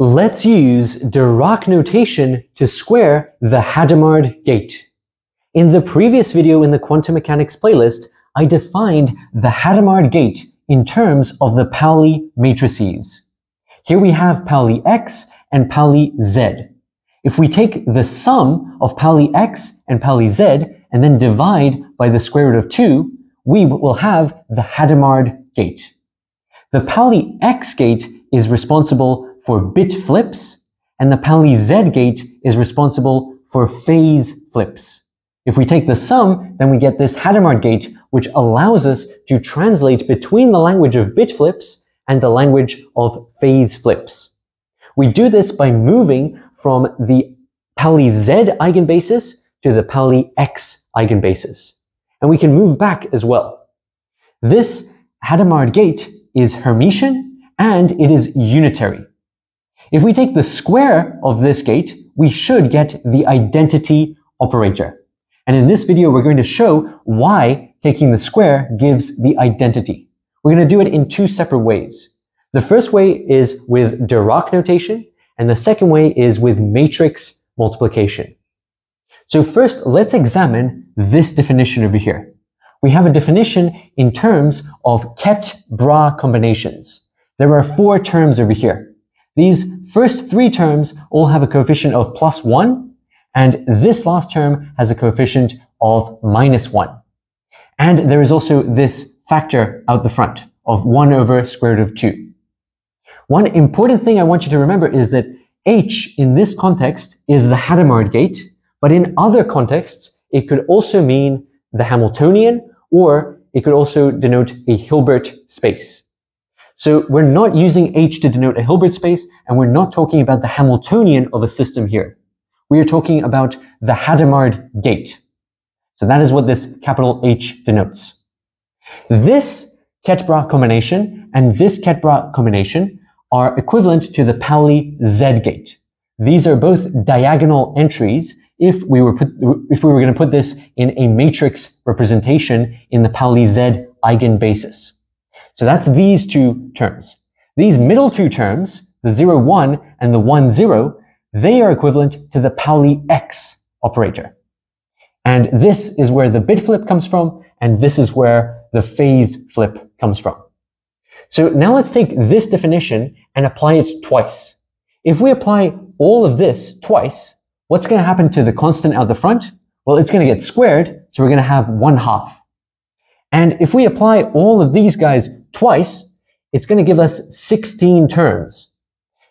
Let's use Dirac notation to square the Hadamard gate. In the previous video in the quantum mechanics playlist, I defined the Hadamard gate in terms of the Pauli matrices. Here we have Pauli X and Pauli Z. If we take the sum of Pauli X and Pauli Z and then divide by the square root of 2, we will have the Hadamard gate. The Pauli X gate is responsible for bit flips, and the Pauli Z gate is responsible for phase flips. If we take the sum, then we get this Hadamard gate, which allows us to translate between the language of bit flips and the language of phase flips. We do this by moving from the Pauli Z eigenbasis to the Pauli X eigenbasis. And we can move back as well. This Hadamard gate is Hermitian and it is unitary. If we take the square of this gate, we should get the identity operator. And in this video, we're going to show why taking the square gives the identity. We're going to do it in two separate ways. The first way is with Dirac notation, and the second way is with matrix multiplication. So first, let's examine this definition over here. We have a definition in terms of Ket-Bra combinations. There are four terms over here. These first three terms all have a coefficient of plus 1, and this last term has a coefficient of minus 1. And there is also this factor out the front of 1 over square root of 2. One important thing I want you to remember is that h in this context is the Hadamard gate, but in other contexts, it could also mean the Hamiltonian, or it could also denote a Hilbert space. So we're not using H to denote a Hilbert space, and we're not talking about the Hamiltonian of a system here. We are talking about the Hadamard gate. So that is what this capital H denotes. This Ket-Bra combination and this Ket-Bra combination are equivalent to the Pauli Z gate. These are both diagonal entries if we were put, if we were going to put this in a matrix representation in the Pauli Z eigenbasis. So that's these two terms. These middle two terms, the 0, 1 and the 1, 0, they are equivalent to the Pauli X operator. And this is where the bit flip comes from, and this is where the phase flip comes from. So now let's take this definition and apply it twice. If we apply all of this twice, what's going to happen to the constant out the front? Well, it's going to get squared, so we're going to have 1 half. And if we apply all of these guys twice, it's going to give us 16 terms.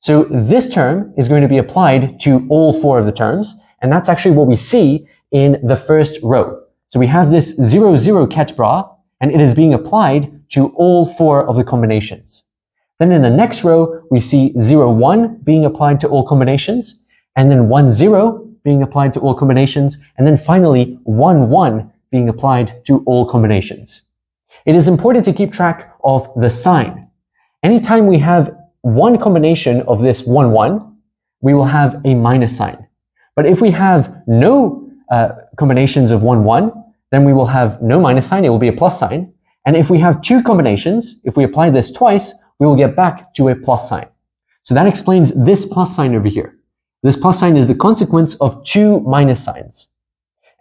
So this term is going to be applied to all four of the terms, and that's actually what we see in the first row. So we have this 0, 0 Ket-Bra, and it is being applied to all four of the combinations. Then in the next row, we see 0, 1 being applied to all combinations, and then 1, 0 being applied to all combinations, and then finally 1, 1 being applied to all combinations. It is important to keep track of the sign. Anytime we have one combination of this 1, 1, we will have a minus sign. But if we have no uh, combinations of 1, 1, then we will have no minus sign, it will be a plus sign. And if we have two combinations, if we apply this twice, we will get back to a plus sign. So that explains this plus sign over here. This plus sign is the consequence of two minus signs.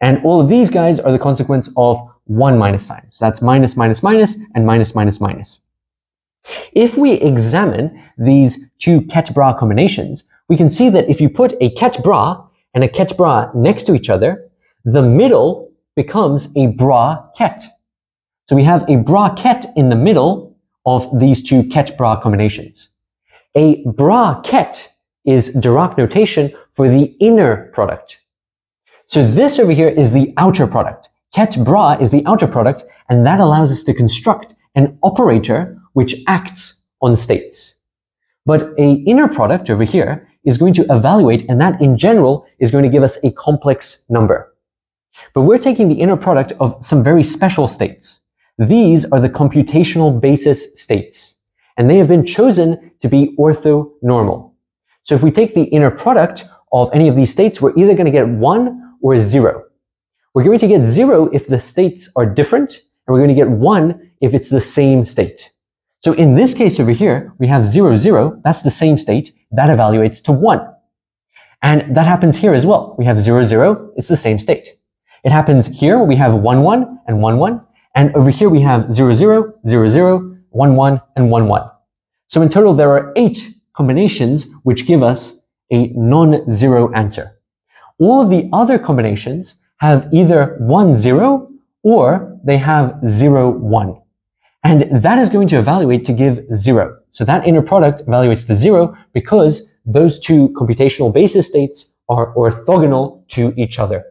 And all of these guys are the consequence of one minus sign. So that's minus, minus, minus, and minus, minus, minus. If we examine these two Ket-Bra combinations, we can see that if you put a Ket-Bra and a Ket-Bra next to each other, the middle becomes a Bra-Ket. So we have a Bra-Ket in the middle of these two Ket-Bra combinations. A Bra-Ket is Dirac notation for the inner product. So this over here is the outer product. Ket bra is the outer product, and that allows us to construct an operator which acts on states. But a inner product over here is going to evaluate, and that in general is going to give us a complex number. But we're taking the inner product of some very special states. These are the computational basis states, and they have been chosen to be orthonormal. So if we take the inner product of any of these states, we're either going to get 1 or 0. We're going to get 0 if the states are different, and we're going to get 1 if it's the same state. So in this case over here, we have 0, 0, that's the same state. that evaluates to 1. And that happens here as well. We have 0, 0, it's the same state. It happens here, we have 1, 1 and 1, 1. And over here we have 0, 0, 0, 0, 1, 1, and 1, 1. So in total, there are eight combinations which give us a non-zero answer. All of the other combinations have either 1, 0 or they have 0, 1. And that is going to evaluate to give 0. So that inner product evaluates to 0 because those two computational basis states are orthogonal to each other.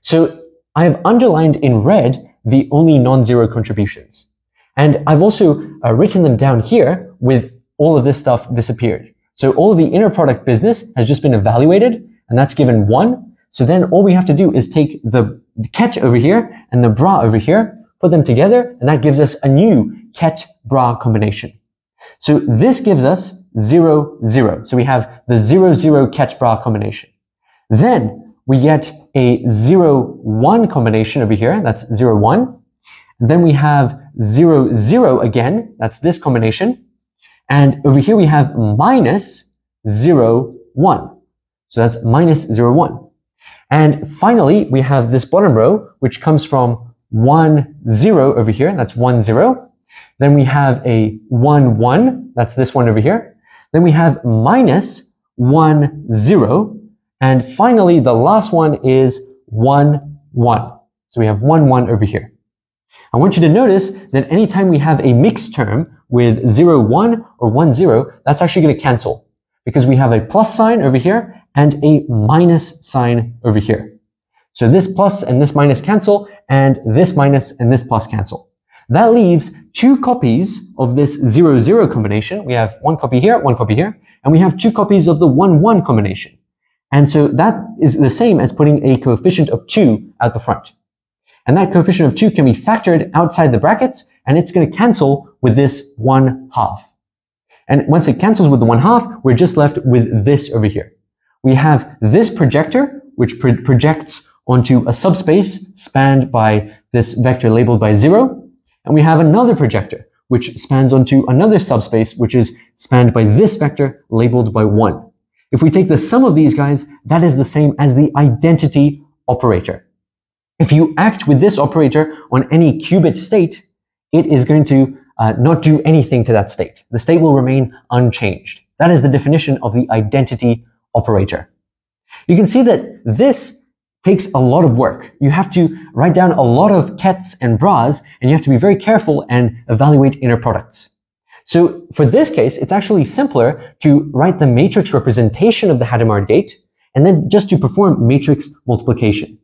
So I have underlined in red the only non-zero contributions. And I've also uh, written them down here with all of this stuff disappeared. So all of the inner product business has just been evaluated and that's given one. So then all we have to do is take the, ket over here and the bra over here, put them together, and that gives us a new ket bra combination. So this gives us 0, 0. So we have the 0, 0 ket-bra combination. Then we get a 0, 1 combination over here. That's 0, 1. then we have 0, 0 again. That's this combination. And over here we have minus 0, 1. So that's minus 0, 1. And finally, we have this bottom row, which comes from 1, 0 over here. That's 1, 0. Then we have a 1, 1. That's this one over here. Then we have minus 1, 0. And finally, the last one is 1, 1. So we have 1, 1 over here. I want you to notice that anytime we have a mixed term with 0, 1 or 1, 0, that's actually going to cancel because we have a plus sign over here and a minus sign over here. So this plus and this minus cancel, and this minus and this plus cancel. That leaves two copies of this 0, 0 combination. We have one copy here, one copy here, and we have two copies of the 1, 1 combination. And so that is the same as putting a coefficient of 2 at the front. And that coefficient of 2 can be factored outside the brackets, and it's going to cancel with this 1 half. And once it cancels with the 1 half, we're just left with this over here we have this projector, which pro projects onto a subspace spanned by this vector labeled by zero. And we have another projector, which spans onto another subspace, which is spanned by this vector labeled by one. If we take the sum of these guys, that is the same as the identity operator. If you act with this operator on any qubit state, it is going to uh, not do anything to that state. The state will remain unchanged. That is the definition of the identity operator. You can see that this takes a lot of work. You have to write down a lot of kets and bras, and you have to be very careful and evaluate inner products. So for this case, it's actually simpler to write the matrix representation of the Hadamard gate, and then just to perform matrix multiplication.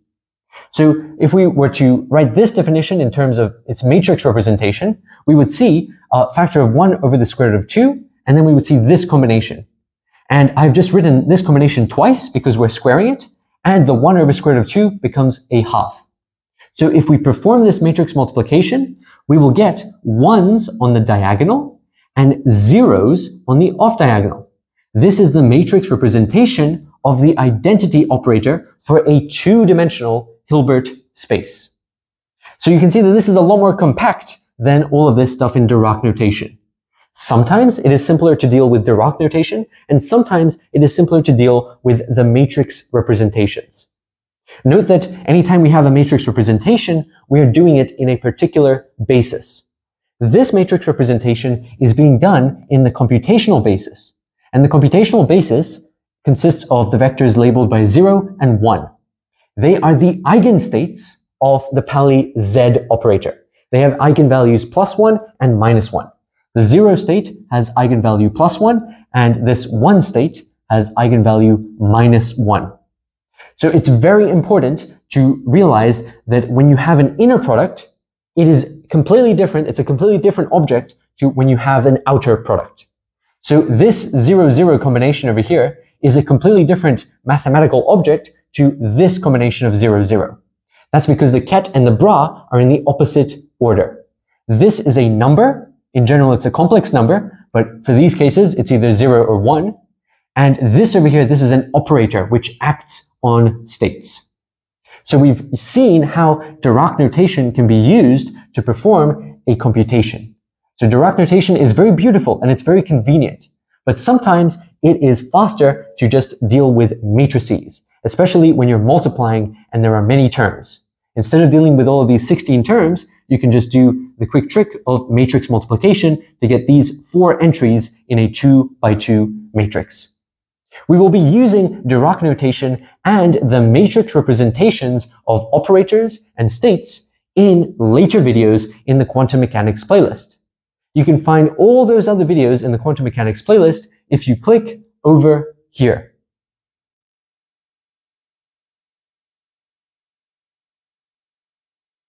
So if we were to write this definition in terms of its matrix representation, we would see a factor of 1 over the square root of 2, and then we would see this combination. And I've just written this combination twice because we're squaring it, and the 1 over square root of 2 becomes a half. So if we perform this matrix multiplication, we will get 1s on the diagonal and 0s on the off diagonal. This is the matrix representation of the identity operator for a two-dimensional Hilbert space. So you can see that this is a lot more compact than all of this stuff in Dirac notation. Sometimes it is simpler to deal with Dirac notation, and sometimes it is simpler to deal with the matrix representations. Note that anytime we have a matrix representation, we are doing it in a particular basis. This matrix representation is being done in the computational basis, and the computational basis consists of the vectors labeled by 0 and 1. They are the eigenstates of the Pauli Z operator. They have eigenvalues plus 1 and minus 1. The zero state has eigenvalue plus one, and this one state has eigenvalue minus one. So it's very important to realize that when you have an inner product, it is completely different. It's a completely different object to when you have an outer product. So this zero-zero combination over here is a completely different mathematical object to this combination of zero-zero. That's because the ket and the bra are in the opposite order. This is a number in general, it's a complex number, but for these cases, it's either 0 or 1. And this over here, this is an operator which acts on states. So we've seen how Dirac notation can be used to perform a computation. So Dirac notation is very beautiful and it's very convenient. But sometimes it is faster to just deal with matrices, especially when you're multiplying and there are many terms. Instead of dealing with all of these 16 terms, you can just do the quick trick of matrix multiplication to get these four entries in a two by two matrix. We will be using Dirac notation and the matrix representations of operators and states in later videos in the quantum mechanics playlist. You can find all those other videos in the quantum mechanics playlist if you click over here.